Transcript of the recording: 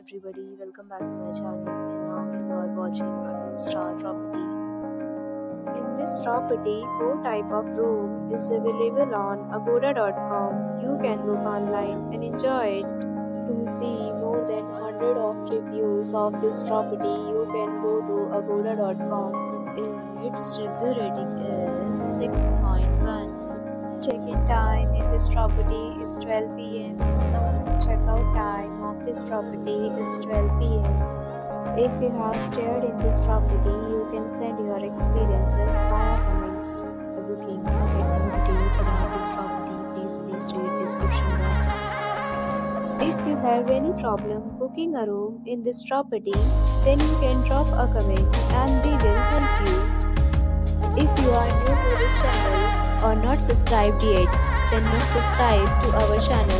everybody, welcome back to my channel and now you are watching a 2 star property. In this property, four type of room is available on agoda.com. You can book online and enjoy it. To see more than 100 of reviews of this property, you can go to agoda.com. Its review rating is 6.1. Check-in time in this property is 12 pm. Uh, Check-out time this property is 12 pm. If you have stayed in this property, you can send your experiences via comments. For booking or get more details about this property, please please read description box. If you have any problem booking a room in this property, then you can drop a comment and we will help you. If you are new to this channel or not subscribed yet, then must subscribe to our channel